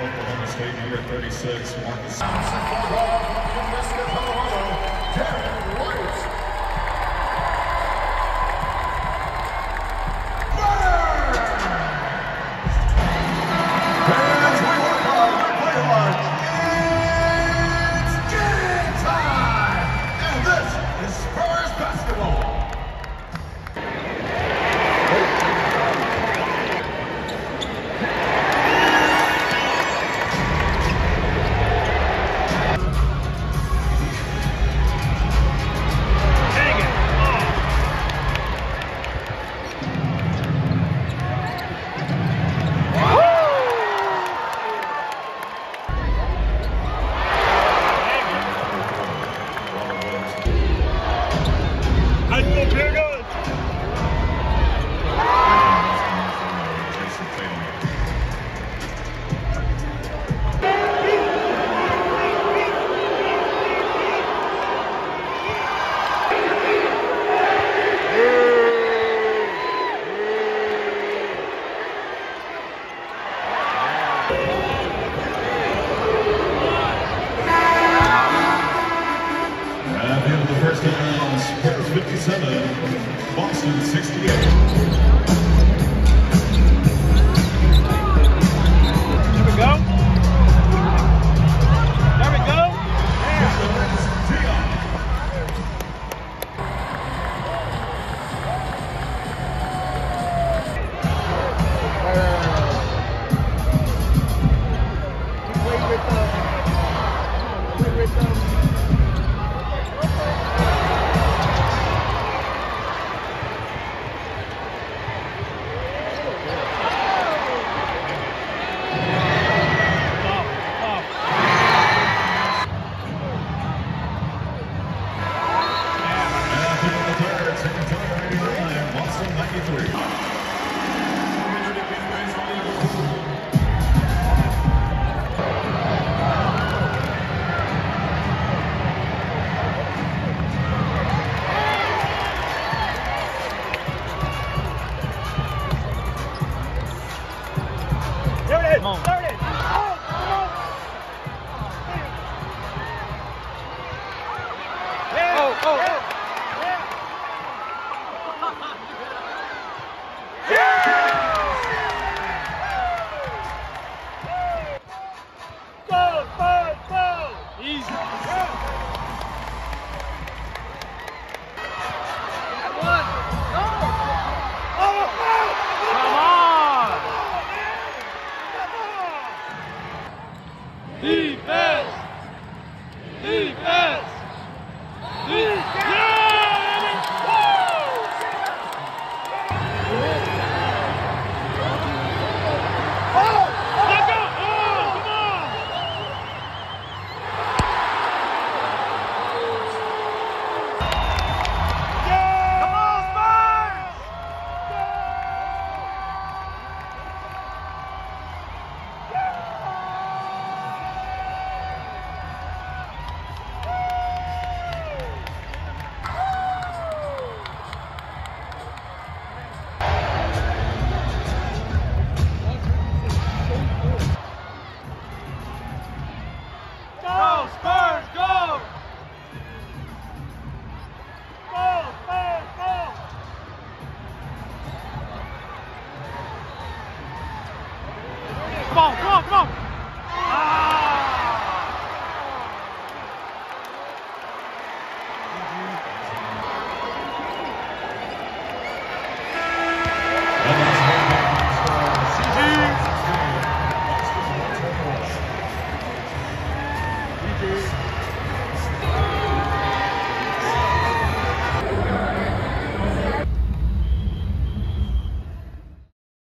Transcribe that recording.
Oklahoma State, number 36, Marcus. 57, Boston 68.